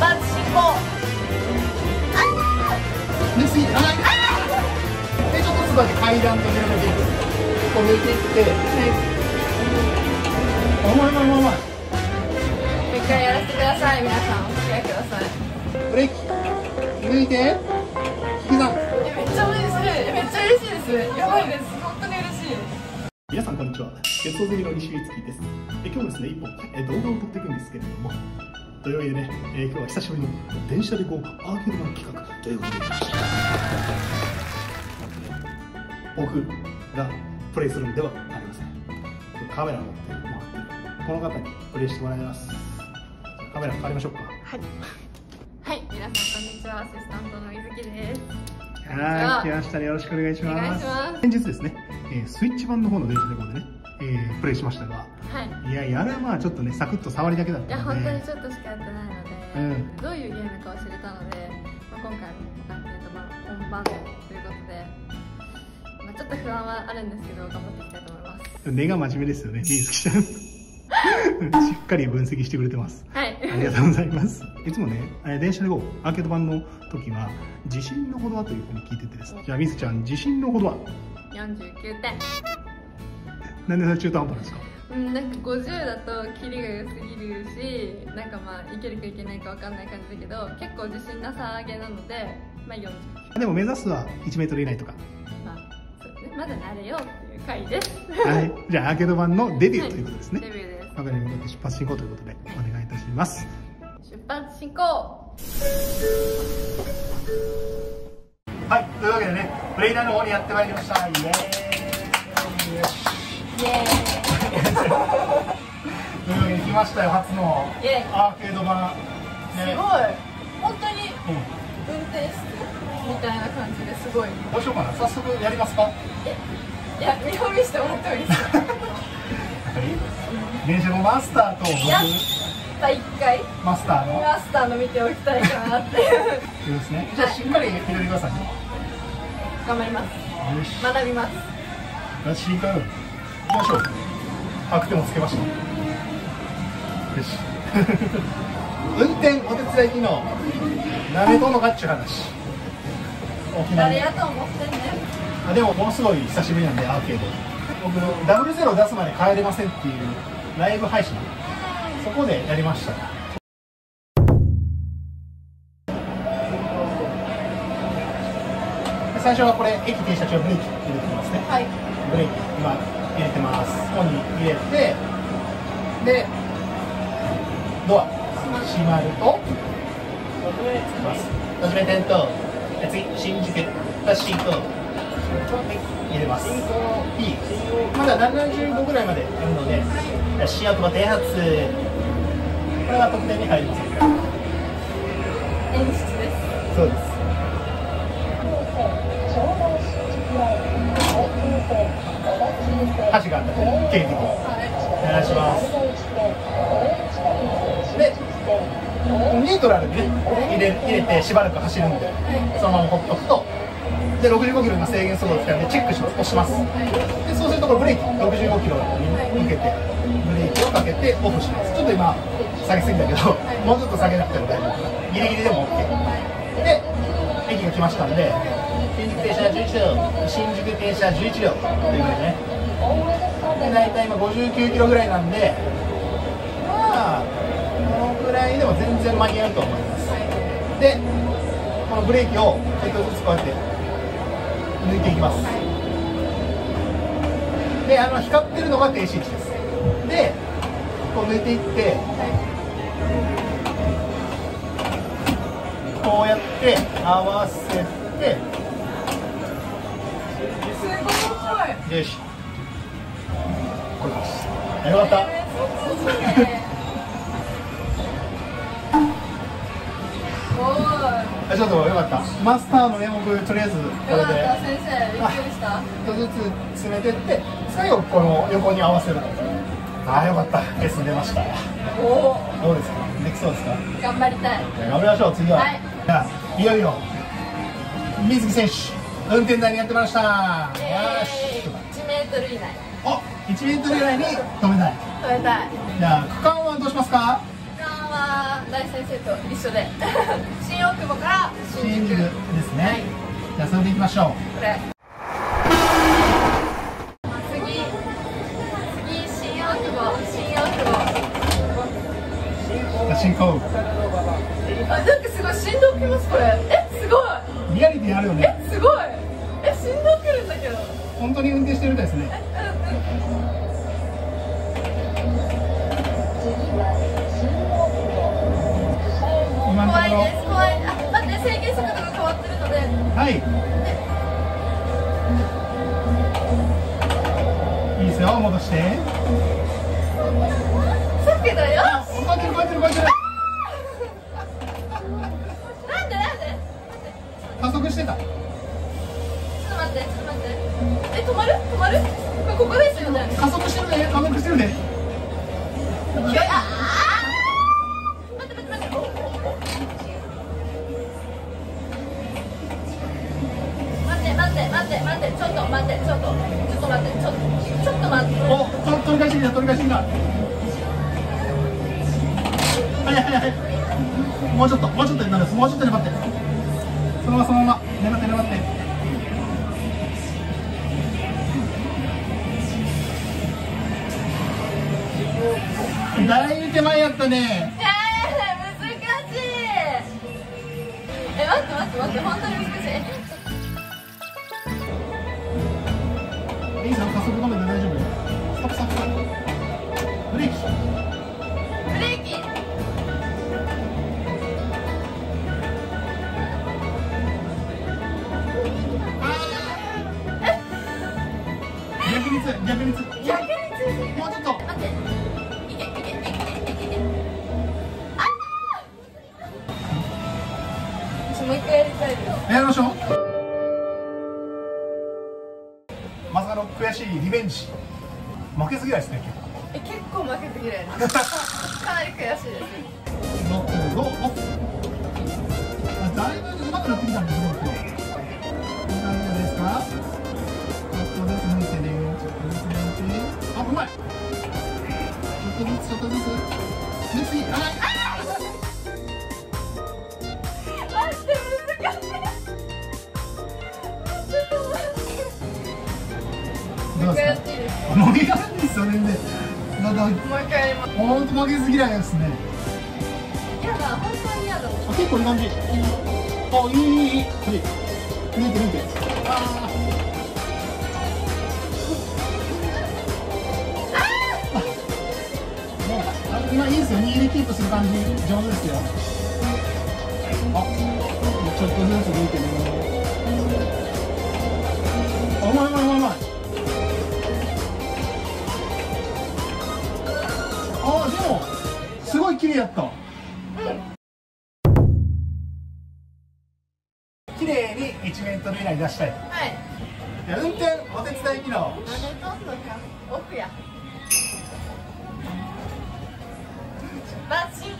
発進行抜きすぎてあでちょっとずつだけ階段と広めていくこう抜いていってお前お前お前お前もう一回やらせてください皆さんお付き合いくださいブレーキ抜いて引き算えめっちゃ嬉しいめっちゃ嬉しいですやばいです本当に嬉しい皆さんこんにちは鉄道好きの西光月ですえ今日ですね一本え動画を撮っていくんですけれどもというわけでね、えー今日は久しぶりの電車でこうアーケードの企画。ということで僕がプレイするんではありません。カメラを持ってもらってるこの方にプレイしてもらいます。カメラ変わりましょうか。はい。はい。皆さんこんにちは。アシスタントの水木です。はい、来ましたね。よろしくお願いします。お願いします。先日ですね、えースイッチ版の方の電車でこうでね、えープレイしましたが、はい。いやいや、あれはまあちょっとね、サクッと触りだけだっいやたので、本当にちょっとしかやってないので、うん。どういうゲームかを知れたので、まあ、今回もアンケート版本番ということで、まあ、ちょっと不安はあるんですけど頑張っていきたいと思います。根が真面目ですよね、リースキちゃん。しっかり分析してくれてます。はい。ありがとうございます。いつもね、えー電車で GO アーケード版の時は、地震のほどはというふうに聞いててです。ね、じゃあ、みずちゃん、地震のほどは？49点。なんでそれ中途半端ですか？うんなんか50だとキリが良すぎるしなんかまあいけるかいけないか分かんない感じだけど結構自信なさげなのでまあ40でも目指すは1メートル以内とか。まあそうねまだ慣れようっていう回ですはい。じゃあ、アーケード版のデビューということですね。デビューです我が家に向かって出発進行ということで、お願いいたします。出発進行はい、というわけでね、プレイヤーの方にやってまいりました。イエーイ。イエというわけで来ましたよ、初のアーケード版。ねすごい本当にうん運転室みたいな感じですごいどうしようかな、早速やりますか？いや見本見せてもらってもいいですか？電車のマスターと僕、やっぱ一回マスターの。マスターの見ておきたいかなってそうですね。じゃあ、しっかり左てくださいね。頑張ります。学びますよし、行きましょう。アクテもつけました。よし。運転お手伝い機能。なめとんのかっちゅう話。沖縄で誰やと思ってんねあでもものすごい久しぶりなんでアーケード僕ダブルゼロ出すまで帰れませんっていうライブ配信そこでやりましたで最初はこれ駅停車中ブレーキ入れてますねはいブレーキ今入れてます。ここに入れてでドア閉まると始め点灯次新宿発進行入れますいいまだ75ぐらいまであるので新大久保停発これが得点に入りますそうです箸があったら警備お願いします。でニュートラルにね入れ入れてしばらく走るんでそのままほっとくと。で65キロの制限速度を使うんでチェックします押します。でそうするとこれブレーキ。65キロに向けてブレーキをかけてオフします。ちょっと今下げすぎだけど もうちょっと下げなくても大丈夫。ギリギリでも OK で駅が来ましたんで新宿停車11両新宿停車11両ということでね。で大体今59キロぐらいなんでまあこのぐらいでも全然間に合うと思います。でこのブレーキをちょっとずつこうやって抜いていきます。であの光ってるのが停止位置です。でこう抜いていってこうやって合わせてすごい。よしこれですよかった。あちょっとよかった。マスターのね僕とりあえずこれよかっでた。先生びっくりした。ちょっとずつ詰めてって最後この横に合わせるああよかった。S 出ました。おおどうですかできそうですか頑張りた。い頑張りましょう次は、はいじゃあいよいよ水木選手運転台にやってました。よし、1メートル以内お1メートルぐらいに止めたい。止めたい。じゃあ区間はどうしますか？時間は大先生と一緒で。新大久保から新宿。ですね、はい。じゃあそれでいきましょう。これ。次。次新大久保。新大久保。進行。あなんかすごい振動きますこれ。えすごい。リアリティあるよね。えすごい。え振動くるんだけど。本当に運転してるみたいですね制限速度が変わってるので。はい。いいですよ戻して。さっきだよ。あ超えてる超えてる超えてる。なんでなんで？加速してた。ちょっと待ってちょっと待って。え止まる？止まる？これここですよね。加速してるね加速してるね。いやもうちょっともうちょっとでもうちょっとで待って。そのままそのまま粘って粘って。だいぶ手前やったね。えー、難しい。え待って待って待って本当にやりましょう。まさかの悔しいリベンジ。負けず嫌いですねえ結構負けて嫌いです。かなり悔しいですそれでだだもう一回やります本当負けず嫌いですねやだ本当にだ結構いい感じ、あいいいいいい見て見てああ今いいですよ握りキープする感じ上手ですよあちょっとずつ抜いてねうまいうまいうまい麗やった。綺麗に1メートル以内に出したい。はい。いや運転お手伝い機能。なんで飛んのかオフや。出発進行。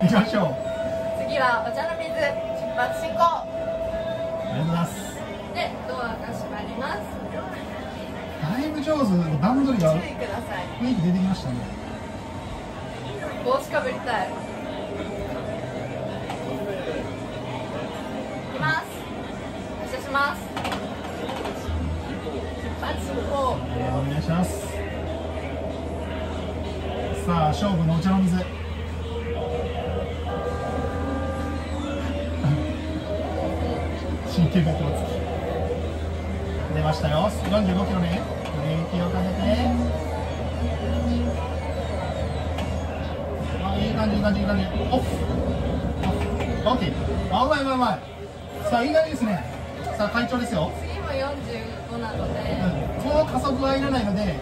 行きましょう。次はお茶の水。出発進行。ありがとうございますだいぶ上手段取りが雰囲気出てきましたね。帽子かぶりたい。いきます。発車します。お願いします。さあ勝負のお茶の水。神経がこう出ましたよ。45キロねブレーキをかけて。あいい感じいい感じ。いい感じオフオフオッケーあうまいうまいうまいさあいい感じですねさあ会長ですよ次も45なのでうんこの加速はいらないのでいない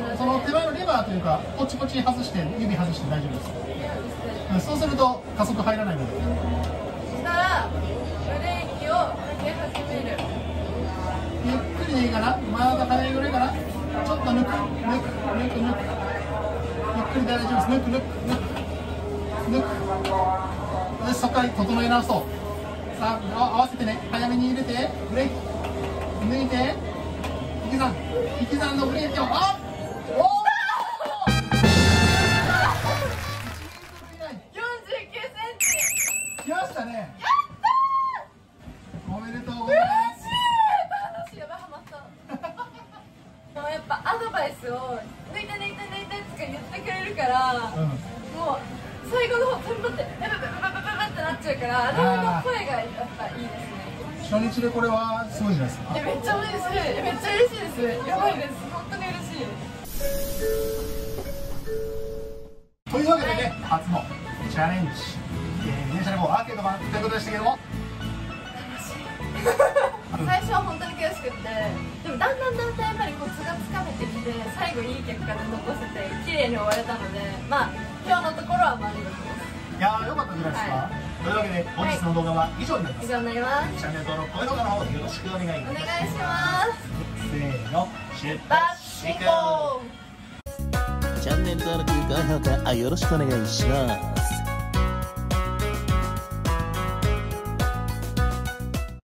のでそその手前のレバーというかポチポチ外して指外して大丈夫ですうんそうすると加速入らないのでそしたらブレーキをかけ始めるゆっくりでいいかなまだ早いぐらいかなちょっと抜く抜く抜く抜くゆっくり大丈夫です抜く抜く抜く抜く。よしそこから整え直そう。さあ合わせてね。早めに入れてブレーキ抜いて。引き算引き算のブレーキをあおおバイスを抜いて抜いて抜いてとか言ってくれるから、うん。もう最後の方テンパってベベベベベベベってなっちゃうからあの声がやっぱいいですね。初日でこれはすごいじゃないですか？えめっちゃ嬉しいえめっちゃ嬉しいです。やばいです。本当に嬉しい。というわけでね初のチャレンジ、いい結果で残せて綺麗に終われたのでまあ今日のところは満足ですいやーよかったんじゃないですか、はというわけで本日の動画は以上になります、以上になります。チャンネル登録高評価の方よろしくお願いいたしお願ますいします。せーの出発シンゴーチャンネル登録高評価あよろしくお願いします